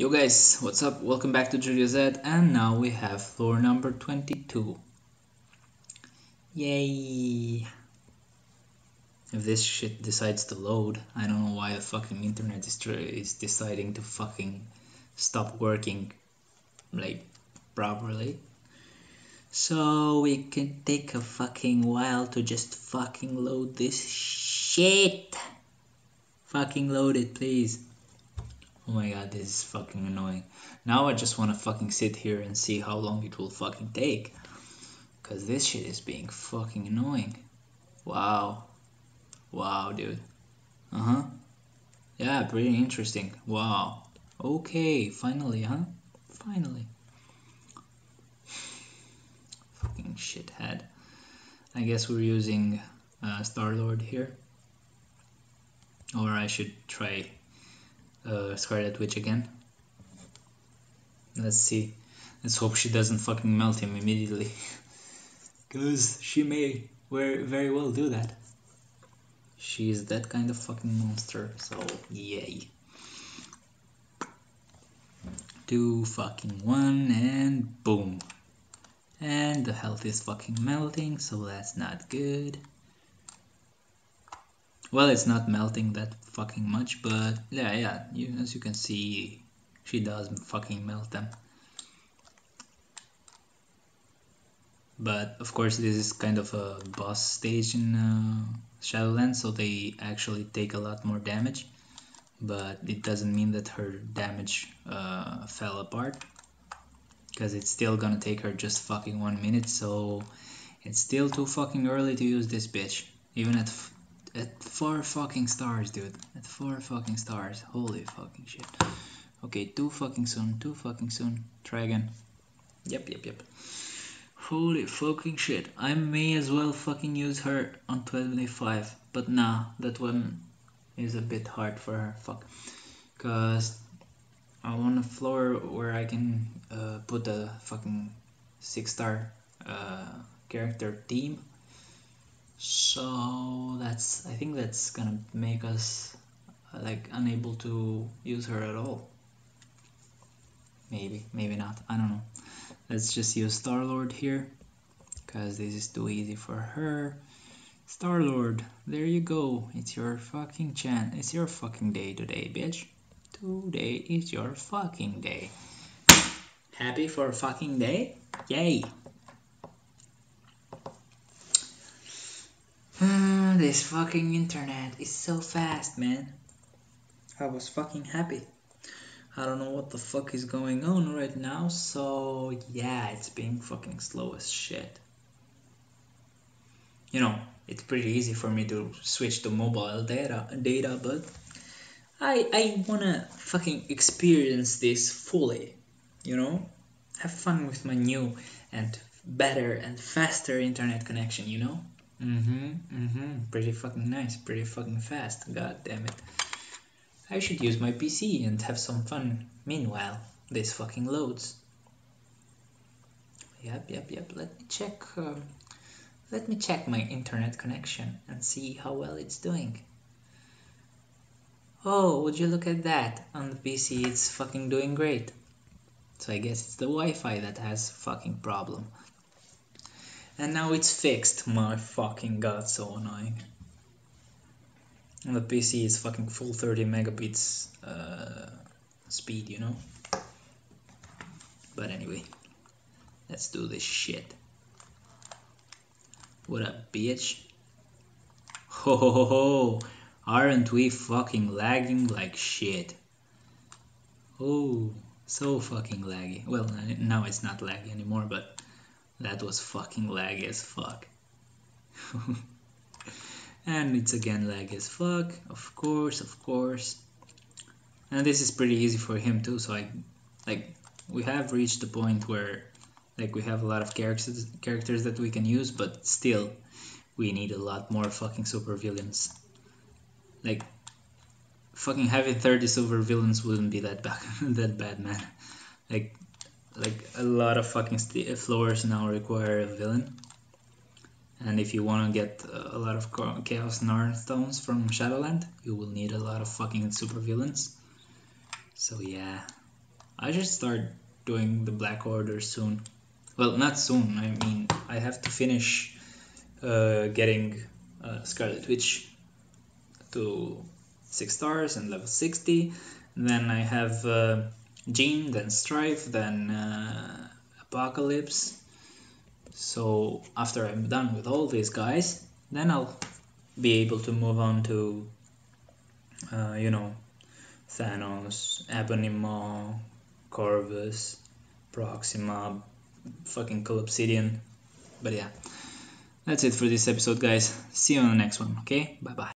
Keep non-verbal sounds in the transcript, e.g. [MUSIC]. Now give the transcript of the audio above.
Yo guys, what's up? Welcome back to Xhulio Z and now we have floor number 22. Yay! If this shit decides to load, I don't know why the fucking internet is, is deciding to fucking stop working like properly. So we can take a fucking while to just fucking load this shit. Fucking load it please. Oh my god, this is fucking annoying. Now I just want to fucking sit here and see how long it will fucking take. Cause this shit is being fucking annoying. Wow. Wow, dude. Uh-huh. Yeah, pretty interesting. Wow. Okay, finally, huh? Finally. [SIGHS] fucking shithead. I guess we're using uh, Star-Lord here. Or I should try uh, Scarlet Witch again. Let's see. Let's hope she doesn't fucking melt him immediately. [LAUGHS] Cause she may very well do that. She is that kind of fucking monster, so yay. Two fucking one and boom. And the health is fucking melting, so that's not good. Well, it's not melting that fucking much, but yeah, yeah, you, as you can see, she does fucking melt them. But of course, this is kind of a boss stage in uh, Shadowlands, so they actually take a lot more damage. But it doesn't mean that her damage uh, fell apart, because it's still gonna take her just fucking one minute, so it's still too fucking early to use this bitch, even at at four fucking stars, dude. At four fucking stars. Holy fucking shit. Okay, too fucking soon. Too fucking soon. Try again. Yep, yep, yep. Holy fucking shit. I may as well fucking use her on 25. But nah, that one is a bit hard for her. Fuck. Cause I want a floor where I can uh, put a fucking six star uh, character team so that's I think that's gonna make us uh, like unable to use her at all. Maybe maybe not. I don't know. Let's just use Star-Lord here because this is too easy for her. Star-Lord there you go. It's your fucking chance it's your fucking day today bitch. Today is your fucking day. Happy for a fucking day? Yay Ah, this fucking internet is so fast, man. I was fucking happy. I don't know what the fuck is going on right now, so yeah, it's being fucking slow as shit. You know, it's pretty easy for me to switch to mobile data, data but I, I wanna fucking experience this fully, you know? Have fun with my new and better and faster internet connection, you know? Mm-hmm, mm-hmm. Pretty fucking nice, pretty fucking fast. God damn it. I should use my PC and have some fun. Meanwhile, this fucking loads. Yep, yep, yep. Let me check. Uh, let me check my internet connection and see how well it's doing. Oh, would you look at that? On the PC, it's fucking doing great. So I guess it's the Wi-Fi that has fucking problem. And now it's fixed. My fucking god, so annoying. And the PC is fucking full 30 megabits uh, speed, you know? But anyway, let's do this shit. What up, bitch? Ho ho ho ho! Aren't we fucking lagging like shit? Oh, so fucking laggy. Well, now it's not laggy anymore, but that was fucking lag as fuck. [LAUGHS] and it's again lag as fuck, of course, of course. And this is pretty easy for him too, so I like we have reached the point where like we have a lot of characters characters that we can use, but still we need a lot more fucking supervillains. Like fucking having 30 super villains wouldn't be that bad [LAUGHS] that bad man. Like a lot of fucking floors now require a villain and if you want to get a lot of chaos Norn stones from shadowland you will need a lot of fucking super villains so yeah I should start doing the Black Order soon. Well, not soon. I mean, I have to finish uh, getting uh, Scarlet Witch to six stars and level 60. then I have uh, Jean, then Stryfe, then uh, Apocalypse. So after I'm done with all these guys, then I'll be able to move on to, uh, you know, Thanos, Ebony Maw, Corvus, Proxima, fucking Cull Obsidian. But yeah, that's it for this episode, guys. See you on the next one, okay? Bye bye.